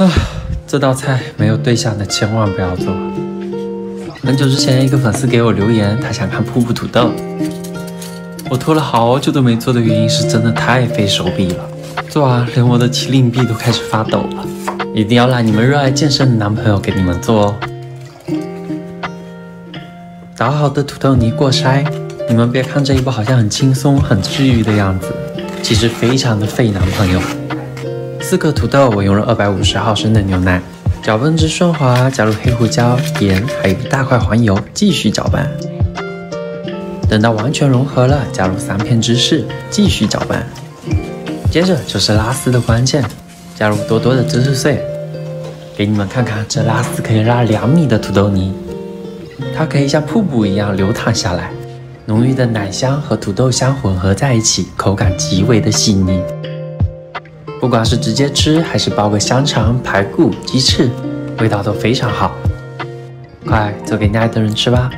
啊，这道菜没有对象的千万不要做。很久之前，一个粉丝给我留言，他想看瀑布土豆。我拖了好久都没做的原因是真的太费手臂了，做完连我的麒麟臂都开始发抖了。一定要让你们热爱健身的男朋友给你们做哦。捣好的土豆泥过筛，你们别看这一步好像很轻松、很治愈的样子，其实非常的费男朋友。四个土豆，我用了二百五十毫升的牛奶，搅拌至顺滑，加入黑胡椒、盐，还有一大块黄油，继续搅拌。等到完全融合了，加入三片芝士，继续搅拌。接着就是拉丝的关键，加入多多的芝士碎。给你们看看，这拉丝可以拉两米的土豆泥，它可以像瀑布一样流淌下来，浓郁的奶香和土豆香混合在一起，口感极为的细腻。不管是直接吃，还是包个香肠、排骨、鸡翅，味道都非常好。快做给你爱的人吃吧！